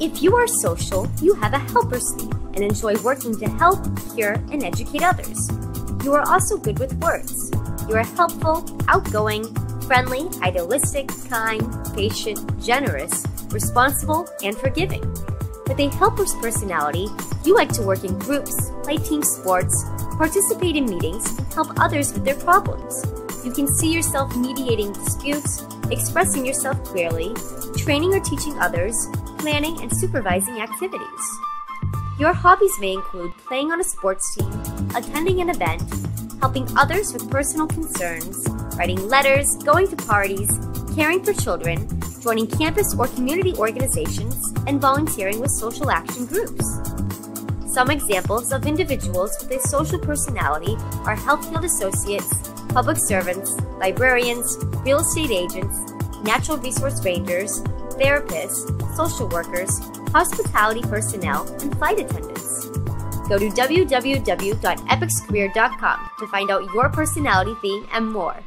If you are social, you have a helper's theme and enjoy working to help, cure, and educate others. You are also good with words. You are helpful, outgoing, friendly, idealistic, kind, patient, generous, responsible, and forgiving. With a helper's personality, you like to work in groups, play team sports, participate in meetings, and help others with their problems. You can see yourself mediating disputes, expressing yourself clearly, training or teaching others, planning and supervising activities. Your hobbies may include playing on a sports team, attending an event, helping others with personal concerns, writing letters, going to parties, caring for children, joining campus or community organizations, and volunteering with social action groups. Some examples of individuals with a social personality are health field associates, public servants, librarians, real estate agents, natural resource rangers, therapists, social workers, hospitality personnel, and flight attendants. Go to www.epicscareer.com to find out your personality theme and more.